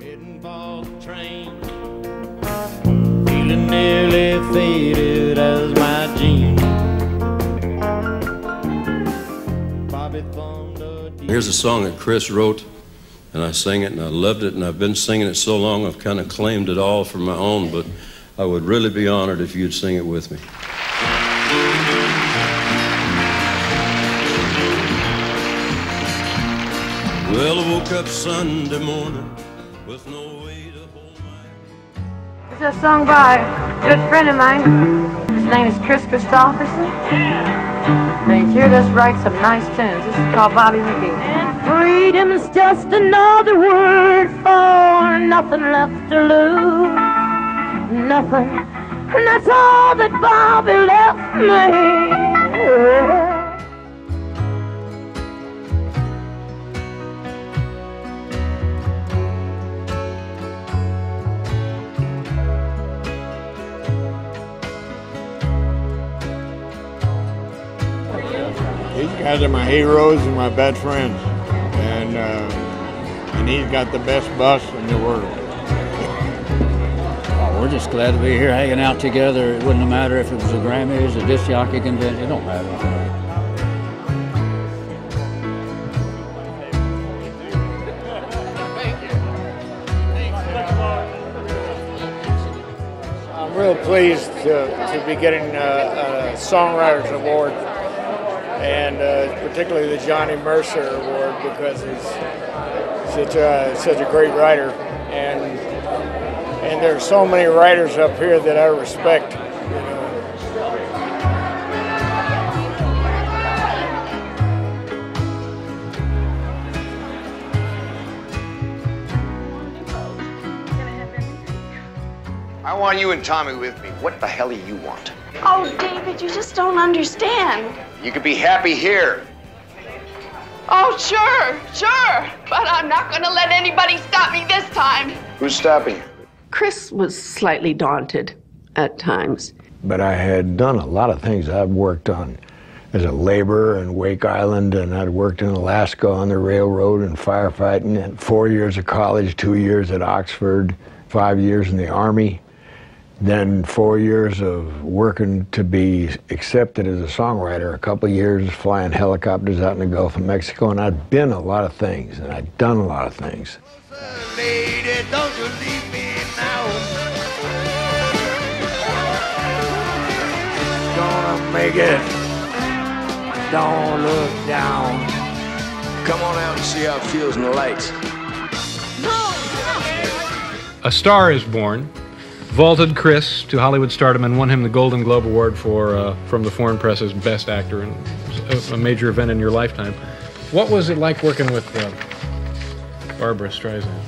Heading for the train. Feeling nearly faded as my jeans. Here's a song that Kris wrote, and I sang it, and I loved it, and I've been singing it so long I've kind of claimed it all for my own, but I would really be honored if you'd sing it with me. Well, I woke up Sunday morning with no way to hold my. It's a song by a good friend of mine. His name is Kris Kristofferson. And he here to write some nice tunes. This is called Bobby McGee. Freedom is just another word for nothing left to lose. Nothing. And that's all that Bobby left me. These guys are my heroes and my best friends, and uh, and he's got the best bus in the world. Oh, we're just glad to be here hanging out together. It wouldn't matter if it was a Grammys, a disc jockey convention. It don't matter. I'm real pleased to, to be getting uh, a Songwriters Award, and uh, particularly the Johnny Mercer Award because he's such a, such a great writer, and and there's so many writers up here that I respect. I want you and Tommy with me. What the hell do you want? Oh, David, you just don't understand. You could be happy here. Oh, sure, sure. But I'm not going to let anybody stop me this time. Who's stopping you? Kris was slightly daunted at times. But I had done a lot of things. I've worked on as a laborer in Wake Island, and I'd worked in Alaska on the railroad and firefighting, and four years of college, two years at Oxford, five years in the Army, then four years of working to be accepted as a songwriter, a couple of years flying helicopters out in the Gulf of Mexico, and I'd been a lot of things, and I'd done a lot of things. Lady, don't you leave me now. Gonna make it. Don't look down. Come on out and see how it feels in the lights. A Star is Born vaulted Kris to Hollywood stardom and won him the Golden Globe Award for uh, from the Foreign Press's Best Actor and a, a major event in your lifetime. What was it like working with uh, Barbra Streisand?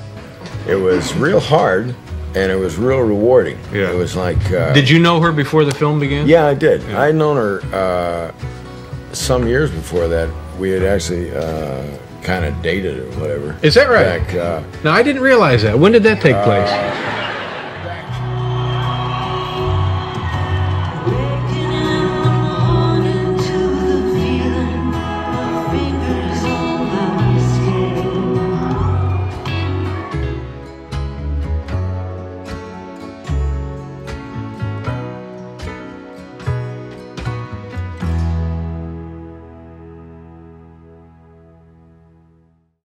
It was real hard, and it was real rewarding. Yeah. It was like. Uh, Did you know her before the film began? Yeah, I did. Yeah. I'd known her uh, some years before that. We had actually uh, kind of dated or whatever. Is that right? Back, uh, No, I didn't realize that. When did that take place?